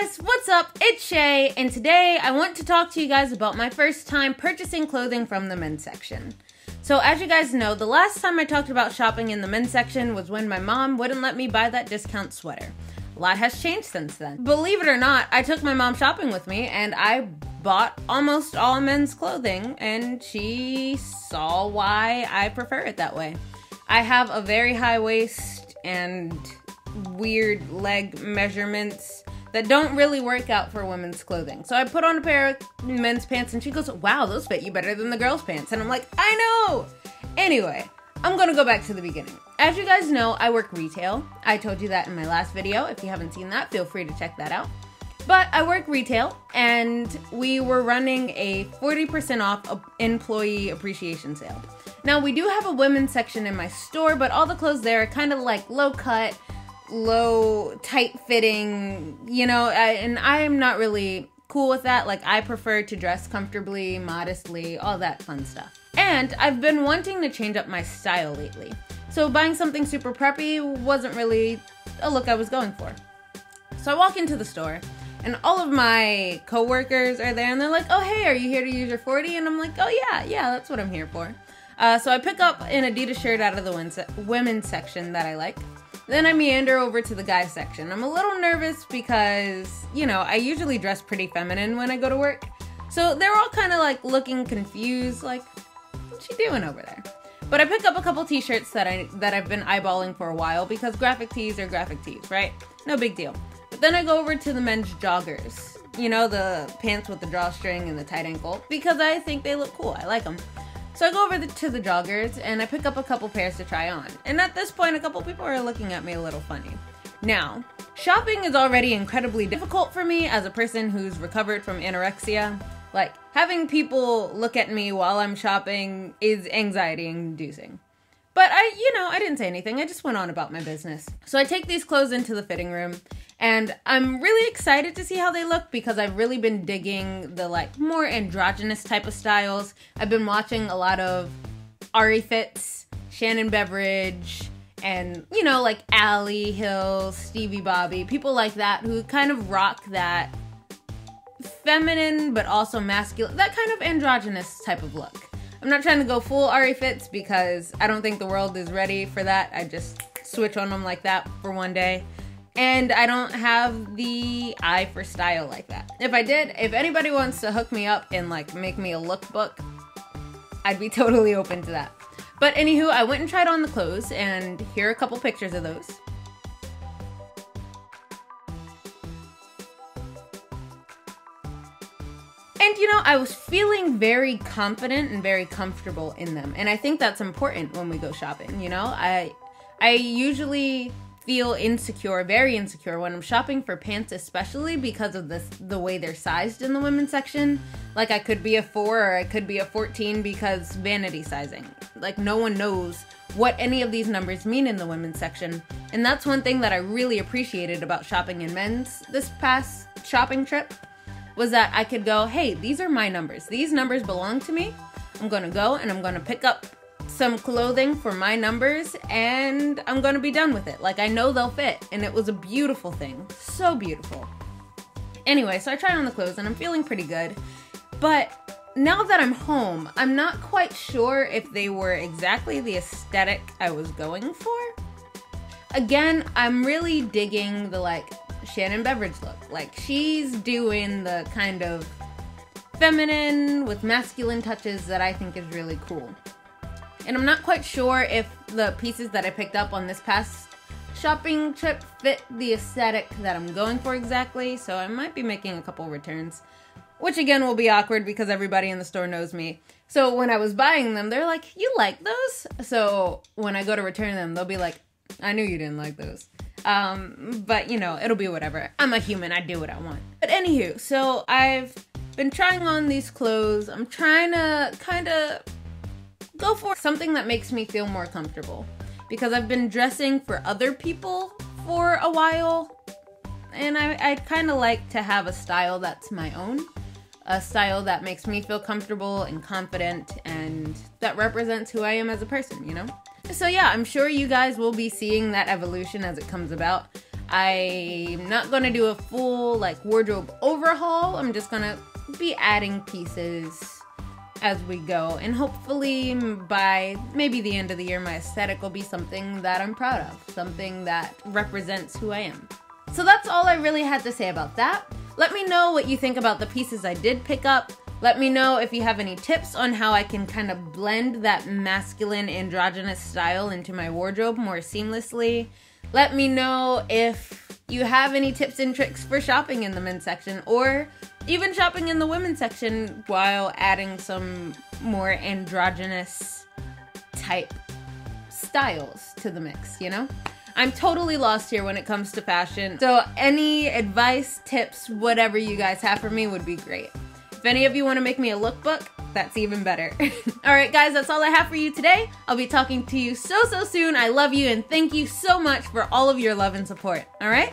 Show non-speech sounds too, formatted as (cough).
guys, what's up? It's Shay, and today I want to talk to you guys about my first time purchasing clothing from the men's section. So, as you guys know, the last time I talked about shopping in the men's section was when my mom wouldn't let me buy that discount sweater. A lot has changed since then. Believe it or not, I took my mom shopping with me and I bought almost all men's clothing, and she saw why I prefer it that way. I have a very high waist and weird leg measurements that don't really work out for women's clothing. So I put on a pair of men's pants and she goes, Wow, those fit you better than the girls' pants. And I'm like, I know! Anyway, I'm gonna go back to the beginning. As you guys know, I work retail. I told you that in my last video. If you haven't seen that, feel free to check that out. But I work retail and we were running a 40% off employee appreciation sale. Now, we do have a women's section in my store, but all the clothes there are kind of like low cut, low, tight fitting, you know, I, and I am not really cool with that. Like, I prefer to dress comfortably, modestly, all that fun stuff. And I've been wanting to change up my style lately. So, buying something super preppy wasn't really a look I was going for. So, I walk into the store, and all of my coworkers are there, and they're like, Oh, hey, are you here to use your 40? And I'm like, Oh, yeah, yeah, that's what I'm here for. Uh, so, I pick up an Adidas shirt out of the women's section that I like. Then I meander over to the guy section. I'm a little nervous because, you know, I usually dress pretty feminine when I go to work. So they're all kind of like looking confused, like, what's she doing over there? But I pick up a couple t-shirts that I that I've been eyeballing for a while because graphic tees are graphic tees, right? No big deal. But then I go over to the men's joggers. You know, the pants with the drawstring and the tight ankle because I think they look cool. I like them. So I go over the, to the joggers and I pick up a couple pairs to try on. And at this point, a couple people are looking at me a little funny. Now, shopping is already incredibly difficult for me as a person who's recovered from anorexia. Like, having people look at me while I'm shopping is anxiety inducing. But I, you know, I didn't say anything. I just went on about my business. So I take these clothes into the fitting room and I'm really excited to see how they look because I've really been digging the like more androgynous type of styles. I've been watching a lot of Ari Fitz, Shannon Beveridge, and you know, like Ali Hill, Stevie Boebi, people like that who kind of rock that feminine but also masculine, that kind of androgynous type of look. I'm not trying to go full Ari Fitz because I don't think the world is ready for that. I just switch on them like that for one day and I don't have the eye for style like that. If I did, if anybody wants to hook me up and like make me a lookbook, I'd be (laughs) totally open to that. But anywho, I went and tried on the clothes, and here are a couple pictures of those. And you know, I was feeling very confident and very comfortable in them. And I think that's important when we go shopping, you know? I I usually feel insecure, very insecure when I'm shopping for pants, especially because of this the way they're sized in the women's section. Like I could be a four or I could be a 14 because vanity sizing. Like no one knows what any of these numbers mean in the women's section. And that's one thing that I really appreciated about shopping in men's this past shopping trip was that I could go, hey, these are my numbers. These numbers belong to me. I'm gonna go and I'm gonna pick up some clothing for my numbers and I'm gonna be done with it. Like, I know they'll fit, and it was a beautiful thing. So beautiful. Anyway, so I tried on the clothes and I'm feeling pretty good. But now that I'm home, I'm not quite sure if they were exactly the aesthetic I was going for. Again, I'm really digging the like Shannon Beveridge look. Like, she's doing the kind of feminine with masculine touches that I think is really cool. And I'm not quite sure if the pieces that I picked up on this past shopping trip fit the aesthetic that I'm going for exactly, so I might be making a couple returns. Which again will be awkward because everybody in the store knows me. So when I was buying them, they're like, You like those? So when I go to return them, they'll be like, I knew you didn't like those. Um, but you know, it'll be whatever. I'm a human, I do what I want. But anywho, so I've been trying on these clothes. I'm trying to kind of go for something that makes me feel more comfortable. Because I've been dressing for other people for a while, and I, I kind of like to have a style that's my own. A style that makes me feel comfortable and confident and that represents who I am as a person, you know? So, yeah, I'm sure you guys will be seeing that evolution as it comes about. I'm not gonna do a full like wardrobe overhaul. I'm just gonna be adding pieces as we go. And hopefully by maybe the end of the year, my aesthetic will be something that I'm proud of, something that represents who I am. So that's all I really had to say about that. Let me know what you think about the pieces I did pick up. Let me know if you have any tips on how I can kind of blend that masculine androgynous style into my wardrobe more seamlessly. Let me know if you have any tips and tricks for shopping in the men's section or even shopping in the women's section while adding some more androgynous type styles to the mix, you know? I'm totally lost here when it comes to fashion. So any advice, tips, whatever you guys have for me would be great. If any of you want to make me a lookbook, that's even better. (laughs) all right, guys, that's all I have for you today. I'll be talking to you so, so soon. I love you and thank you so much for all of your love and support. All right?